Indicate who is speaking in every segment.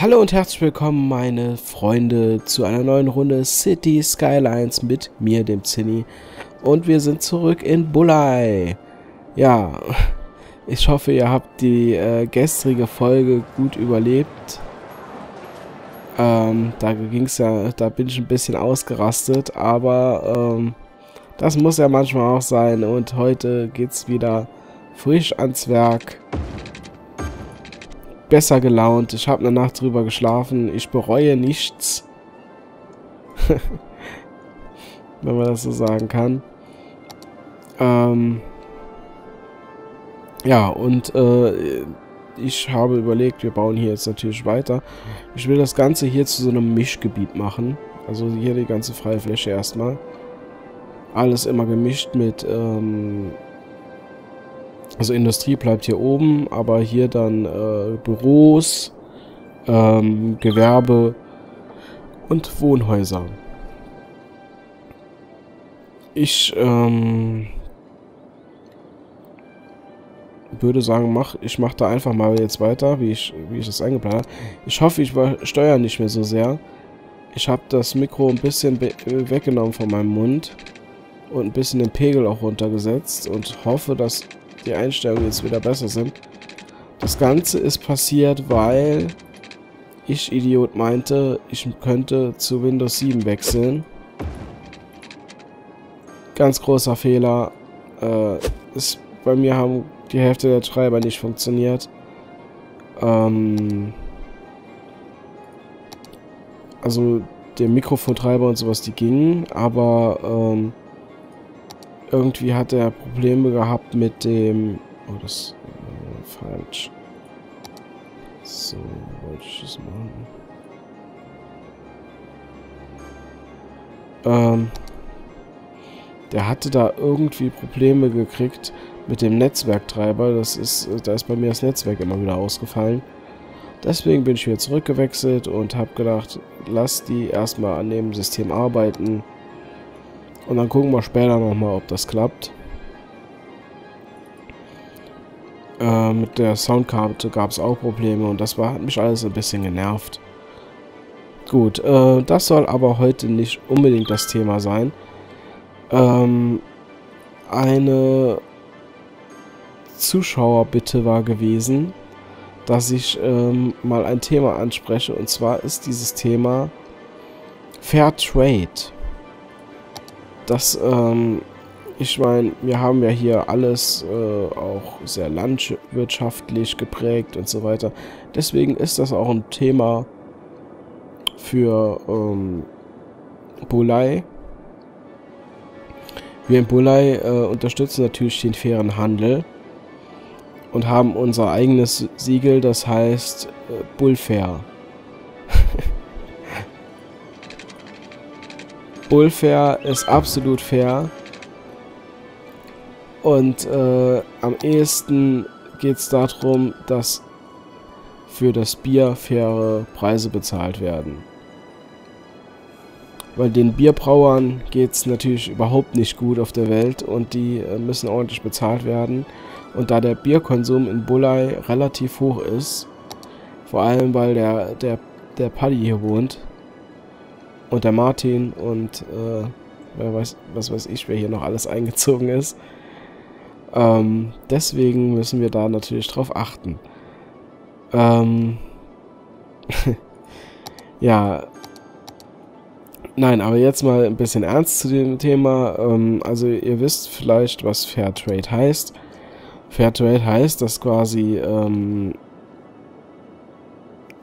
Speaker 1: Hallo und herzlich willkommen, meine Freunde, zu einer neuen Runde City Skylines mit mir, dem Zinni. Und wir sind zurück in Bulai. Ja, ich hoffe, ihr habt die äh, gestrige Folge gut überlebt. Ähm, da ging's ja, da bin ich ein bisschen ausgerastet, aber ähm, das muss ja manchmal auch sein. Und heute geht's wieder frisch ans Werk besser gelaunt. Ich habe eine Nacht drüber geschlafen. Ich bereue nichts. Wenn man das so sagen kann. Ähm ja, und äh, ich habe überlegt, wir bauen hier jetzt natürlich weiter. Ich will das Ganze hier zu so einem Mischgebiet machen. Also hier die ganze freie Fläche erstmal. Alles immer gemischt mit ähm, also Industrie bleibt hier oben, aber hier dann äh, Büros, ähm, Gewerbe und Wohnhäuser. Ich ähm, würde sagen, mach, ich mache da einfach mal jetzt weiter, wie ich, wie ich das eingeplant habe. Ich hoffe, ich steuere nicht mehr so sehr. Ich habe das Mikro ein bisschen weggenommen von meinem Mund und ein bisschen den Pegel auch runtergesetzt und hoffe, dass die Einstellungen jetzt wieder besser sind. Das Ganze ist passiert, weil ich, Idiot, meinte, ich könnte zu Windows 7 wechseln. Ganz großer Fehler. Äh, ist, bei mir haben die Hälfte der Treiber nicht funktioniert. Ähm, also der Mikrofontreiber und sowas, die gingen, aber ähm, irgendwie hat er Probleme gehabt mit dem... Oh, das äh, falsch. So, wollte ich das machen. Ähm, der hatte da irgendwie Probleme gekriegt mit dem Netzwerktreiber. Das ist, da ist bei mir das Netzwerk immer wieder ausgefallen. Deswegen bin ich wieder zurückgewechselt und habe gedacht, lass die erstmal an dem System arbeiten. Und dann gucken wir später nochmal, ob das klappt. Äh, mit der Soundkarte gab es auch Probleme und das war, hat mich alles ein bisschen genervt. Gut, äh, das soll aber heute nicht unbedingt das Thema sein. Ähm, eine Zuschauerbitte war gewesen, dass ich ähm, mal ein Thema anspreche. Und zwar ist dieses Thema Fair Trade das, ähm, ich meine, wir haben ja hier alles äh, auch sehr landwirtschaftlich geprägt und so weiter. Deswegen ist das auch ein Thema für ähm, Bulai. Wir in Bulai äh, unterstützen natürlich den fairen Handel und haben unser eigenes Siegel, das heißt äh, Bullfair. Bullfair ist absolut fair. Und äh, am ehesten geht es darum, dass für das Bier faire Preise bezahlt werden. Weil den Bierbrauern geht es natürlich überhaupt nicht gut auf der Welt und die äh, müssen ordentlich bezahlt werden. Und da der Bierkonsum in Bulai relativ hoch ist, vor allem weil der, der, der Paddy hier wohnt, und der Martin und äh, wer weiß, was weiß ich, wer hier noch alles eingezogen ist. Ähm, deswegen müssen wir da natürlich drauf achten. Ähm, ja, nein, aber jetzt mal ein bisschen ernst zu dem Thema. Ähm, also ihr wisst vielleicht, was Fair Trade heißt. Fair Trade heißt, dass quasi ähm,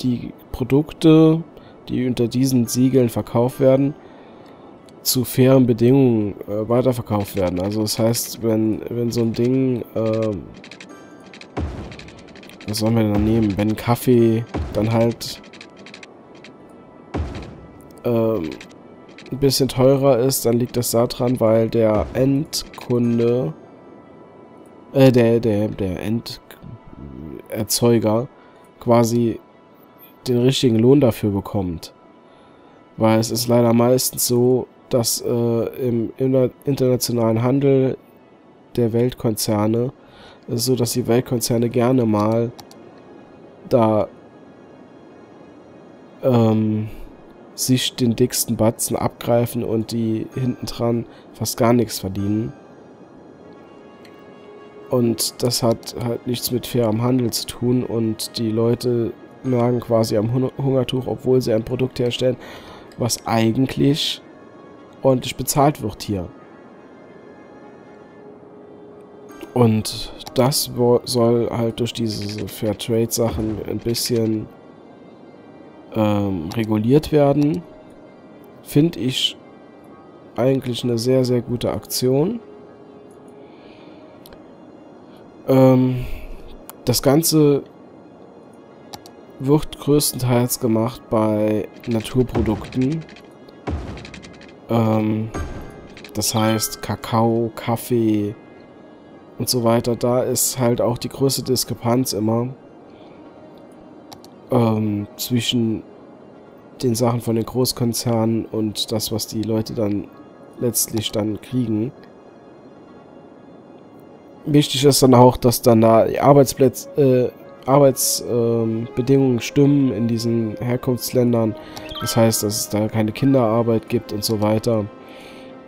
Speaker 1: die Produkte die unter diesen Siegeln verkauft werden, zu fairen Bedingungen äh, weiterverkauft werden. Also das heißt, wenn, wenn so ein Ding, äh, was sollen wir denn nehmen? Wenn Kaffee dann halt äh, ein bisschen teurer ist, dann liegt das daran, weil der Endkunde, äh, der, der, der Enderzeuger quasi den richtigen Lohn dafür bekommt. Weil es ist leider meistens so, dass äh, im internationalen Handel der Weltkonzerne ist so, dass die Weltkonzerne gerne mal da ähm, sich den dicksten Batzen abgreifen und die hinten dran fast gar nichts verdienen. Und das hat halt nichts mit fairem Handel zu tun und die Leute nagen quasi am Hungertuch, obwohl sie ein Produkt herstellen, was eigentlich ordentlich bezahlt wird hier. Und das soll halt durch diese Fairtrade-Sachen ein bisschen ähm, reguliert werden. Finde ich eigentlich eine sehr, sehr gute Aktion. Ähm, das Ganze wird größtenteils gemacht bei Naturprodukten. Ähm, das heißt Kakao, Kaffee und so weiter. Da ist halt auch die größte Diskrepanz immer ähm, zwischen den Sachen von den Großkonzernen und das, was die Leute dann letztlich dann kriegen. Wichtig ist dann auch, dass dann da Arbeitsplätze, äh, Arbeitsbedingungen stimmen in diesen Herkunftsländern. Das heißt, dass es da keine Kinderarbeit gibt und so weiter.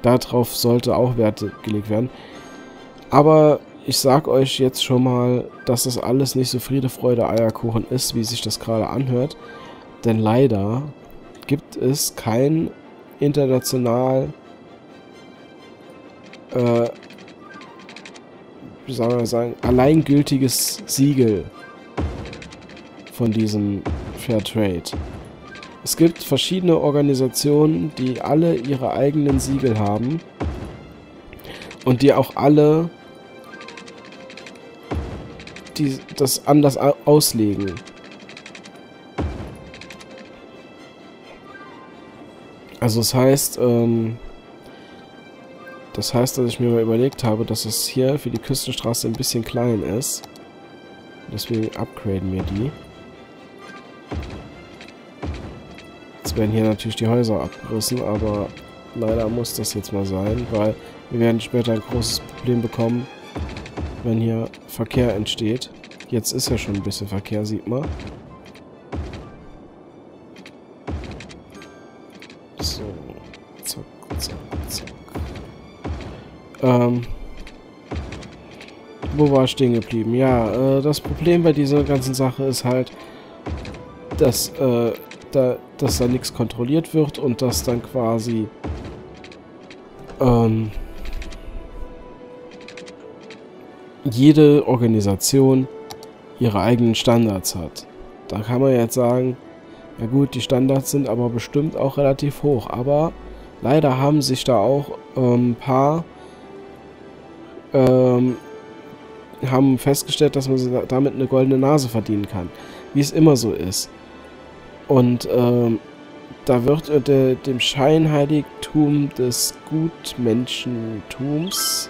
Speaker 1: Darauf sollte auch Wert gelegt werden. Aber ich sag euch jetzt schon mal, dass das alles nicht so Friede, Freude, Eierkuchen ist, wie sich das gerade anhört. Denn leider gibt es kein international äh, wie soll man sagen, alleingültiges Siegel von diesem Fair Trade. Es gibt verschiedene Organisationen, die alle ihre eigenen Siegel haben und die auch alle die das anders auslegen. Also das heißt, ähm, das heißt, dass ich mir mal überlegt habe, dass es hier für die Küstenstraße ein bisschen klein ist. Deswegen upgraden wir die. Jetzt werden hier natürlich die Häuser abgerissen, aber leider muss das jetzt mal sein, weil wir werden später ein großes Problem bekommen, wenn hier Verkehr entsteht. Jetzt ist ja schon ein bisschen Verkehr, sieht man. So, zack, zack, zack. Ähm, wo war ich stehen geblieben? Ja, äh, das Problem bei dieser ganzen Sache ist halt, dass äh, da, dass da nichts kontrolliert wird und dass dann quasi ähm, jede Organisation ihre eigenen Standards hat. Da kann man jetzt sagen, na gut, die Standards sind aber bestimmt auch relativ hoch, aber leider haben sich da auch ähm, ein paar ähm, haben festgestellt, dass man damit eine goldene Nase verdienen kann, wie es immer so ist. Und ähm, da wird unter dem Scheinheiligtum des Gutmenschentums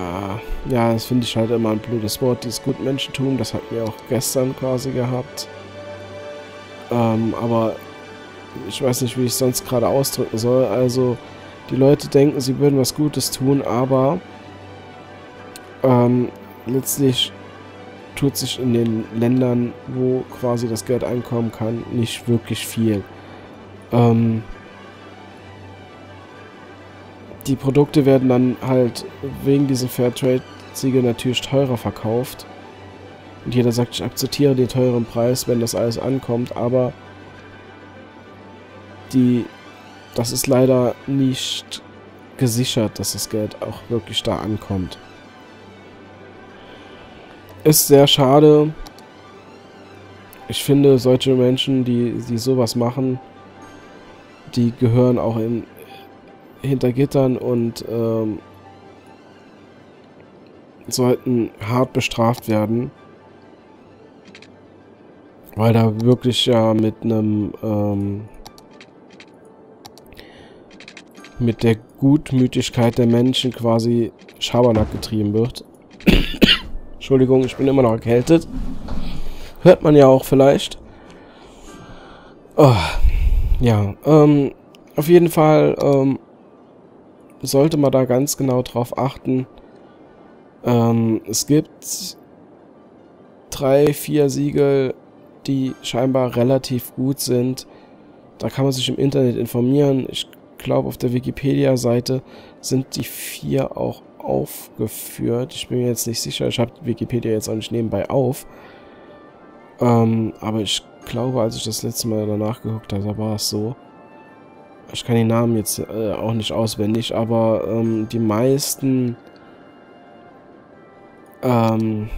Speaker 1: äh, ja, das finde ich halt immer ein blödes Wort, dieses Gutmenschentum, das hatten wir auch gestern quasi gehabt. Ähm, aber ich weiß nicht, wie ich es sonst gerade ausdrücken soll. Also, die Leute denken, sie würden was Gutes tun, aber ähm, letztlich tut sich in den Ländern, wo quasi das Geld einkommen kann, nicht wirklich viel. Ähm, die Produkte werden dann halt wegen diesem Fairtrade-Siegel natürlich teurer verkauft. Und jeder sagt, ich akzeptiere den teuren Preis, wenn das alles ankommt, aber die, das ist leider nicht gesichert, dass das Geld auch wirklich da ankommt. Ist sehr schade. Ich finde, solche Menschen, die, die sowas machen, die gehören auch in, hinter Gittern und ähm, sollten hart bestraft werden. Weil da wirklich ja mit einem ähm, mit der Gutmütigkeit der Menschen quasi Schabernack getrieben wird. Entschuldigung, ich bin immer noch erkältet. Hört man ja auch vielleicht. Oh, ja, ähm, auf jeden Fall ähm, sollte man da ganz genau drauf achten. Ähm, es gibt drei, vier Siegel, die scheinbar relativ gut sind. Da kann man sich im Internet informieren. Ich glaube, auf der Wikipedia-Seite sind die vier auch aufgeführt. Ich bin mir jetzt nicht sicher. Ich habe Wikipedia jetzt auch nicht nebenbei auf. Ähm, aber ich glaube, als ich das letzte Mal danach geguckt habe, da war es so. Ich kann die Namen jetzt äh, auch nicht auswendig, aber ähm, die meisten ähm,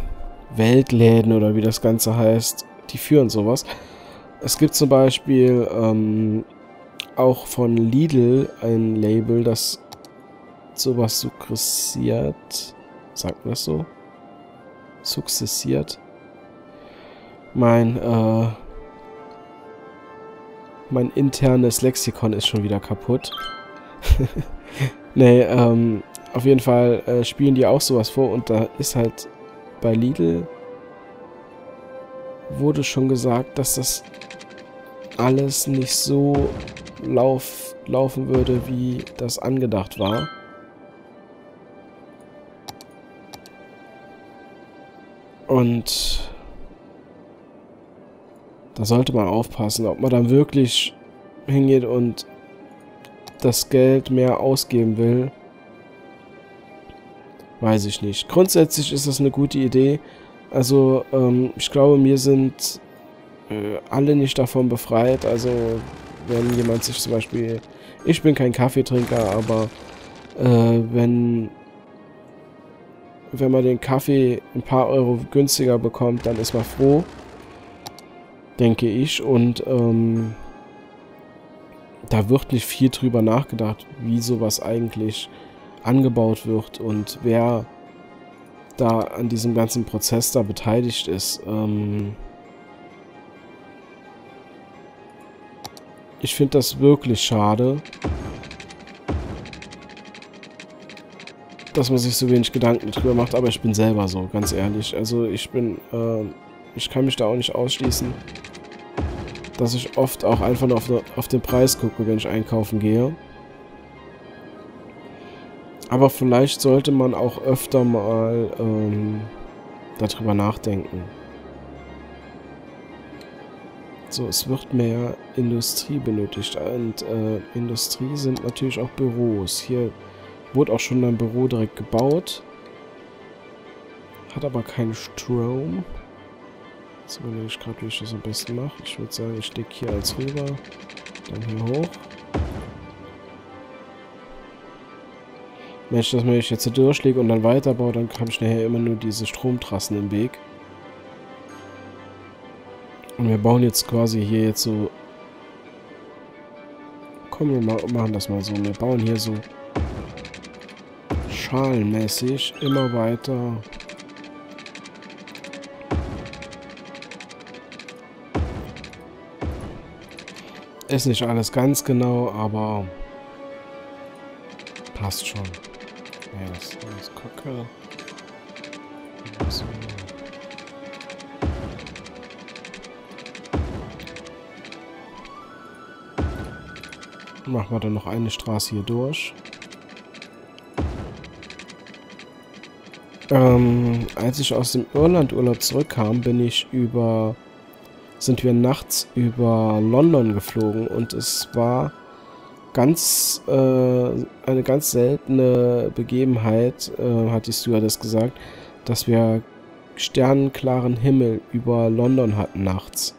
Speaker 1: Weltläden oder wie das Ganze heißt, die führen sowas. Es gibt zum Beispiel ähm, auch von Lidl ein Label, das sowas sukzessiert. Sagt man das so? Sukzessiert. Mein, äh, mein internes Lexikon ist schon wieder kaputt. nee, ähm, auf jeden Fall äh, spielen die auch sowas vor und da ist halt bei Lidl wurde schon gesagt, dass das alles nicht so lauf, laufen würde, wie das angedacht war. Und da sollte man aufpassen, ob man dann wirklich hingeht und das Geld mehr ausgeben will. Weiß ich nicht. Grundsätzlich ist das eine gute Idee. Also, ähm, ich glaube, wir sind äh, alle nicht davon befreit. Also, wenn jemand sich zum Beispiel... Ich bin kein Kaffeetrinker, aber äh, wenn wenn man den Kaffee ein paar Euro günstiger bekommt, dann ist man froh. Denke ich. Und ähm, da wird nicht viel drüber nachgedacht, wie sowas eigentlich angebaut wird und wer da an diesem ganzen Prozess da beteiligt ist. Ähm ich finde das wirklich schade. Dass man sich so wenig Gedanken drüber macht, aber ich bin selber so, ganz ehrlich. Also ich bin, äh, ich kann mich da auch nicht ausschließen, dass ich oft auch einfach nur auf, auf den Preis gucke, wenn ich einkaufen gehe. Aber vielleicht sollte man auch öfter mal ähm, darüber nachdenken. So, es wird mehr Industrie benötigt. Und äh, Industrie sind natürlich auch Büros. Hier Wurde auch schon ein Büro direkt gebaut. Hat aber keinen Strom. Jetzt überlege ich gerade, wie ich das am besten mache. Ich würde sagen, ich stecke hier als rüber. Dann hier hoch. Wenn ich das mal jetzt hier durchlege und dann weiterbaue, dann habe ich nachher immer nur diese Stromtrassen im Weg. Und wir bauen jetzt quasi hier jetzt so... Komm, wir machen das mal so. Wir bauen hier so schalenmäßig immer weiter Ist nicht alles ganz genau, aber passt schon. Ja, das, gucke. So. Machen wir dann noch eine Straße hier durch. Ähm, als ich aus dem Irlandurlaub zurückkam, bin ich über sind wir nachts über London geflogen und es war ganz äh, eine ganz seltene Begebenheit, äh, hat die Stewardess gesagt, dass wir sternenklaren Himmel über London hatten nachts.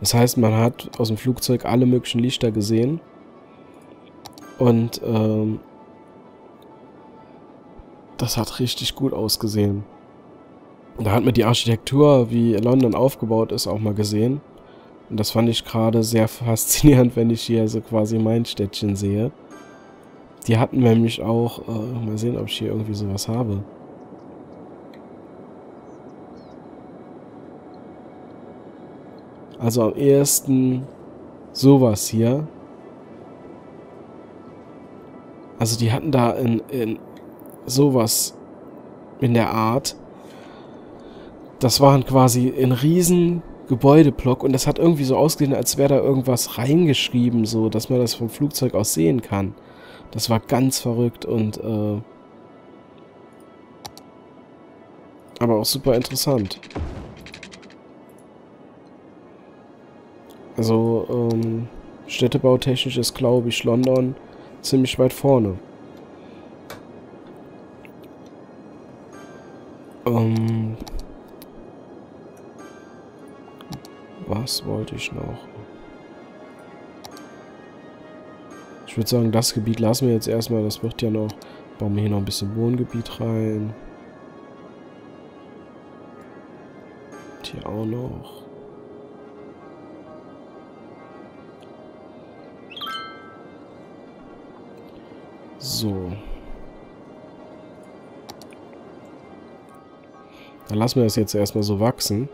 Speaker 1: Das heißt, man hat aus dem Flugzeug alle möglichen Lichter gesehen und ähm, das hat richtig gut ausgesehen. Da hat man die Architektur, wie London aufgebaut ist, auch mal gesehen. Und das fand ich gerade sehr faszinierend, wenn ich hier so quasi mein Städtchen sehe. Die hatten nämlich auch, äh, mal sehen, ob ich hier irgendwie sowas habe. Also am ehesten sowas hier. Also die hatten da in, in sowas in der Art. Das waren quasi ein riesen Gebäudeblock und das hat irgendwie so ausgesehen, als wäre da irgendwas reingeschrieben, so dass man das vom Flugzeug aus sehen kann. Das war ganz verrückt und äh, aber auch super interessant. Also, ähm, städtebautechnisch ist, glaube ich, London ziemlich weit vorne. Ähm, was wollte ich noch? Ich würde sagen, das Gebiet lassen wir jetzt erstmal. Das wird ja noch... Bauen wir hier noch ein bisschen Wohngebiet rein. Und hier auch noch. So. Dann lassen wir das jetzt erstmal so wachsen.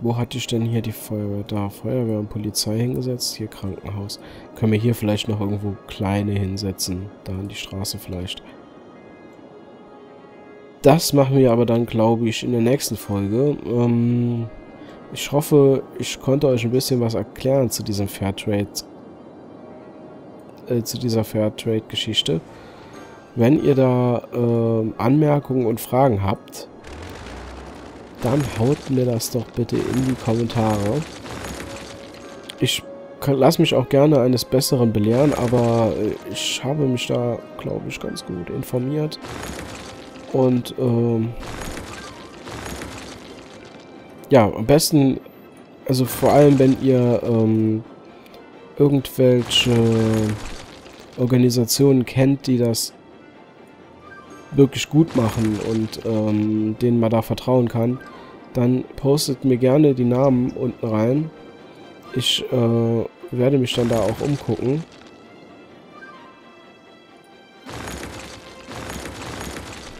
Speaker 1: Wo hatte ich denn hier die Feuerwehr? Da, Feuerwehr und Polizei hingesetzt. Hier Krankenhaus. Können wir hier vielleicht noch irgendwo kleine hinsetzen. Da an die Straße vielleicht. Das machen wir aber dann, glaube ich, in der nächsten Folge. Ähm, ich hoffe, ich konnte euch ein bisschen was erklären zu diesem Fairtrade. Äh, zu dieser Fairtrade-Geschichte. Wenn ihr da äh, Anmerkungen und Fragen habt, dann haut mir das doch bitte in die Kommentare. Ich lasse mich auch gerne eines Besseren belehren, aber äh, ich habe mich da, glaube ich, ganz gut informiert. Und, ähm, ja, am besten, also vor allem, wenn ihr ähm, irgendwelche Organisationen kennt, die das wirklich gut machen und ähm, denen man da vertrauen kann, dann postet mir gerne die Namen unten rein. Ich äh, werde mich dann da auch umgucken.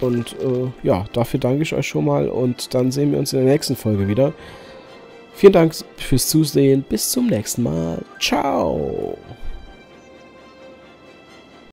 Speaker 1: Und äh, ja, dafür danke ich euch schon mal und dann sehen wir uns in der nächsten Folge wieder. Vielen Dank fürs Zusehen. Bis zum nächsten Mal. Ciao.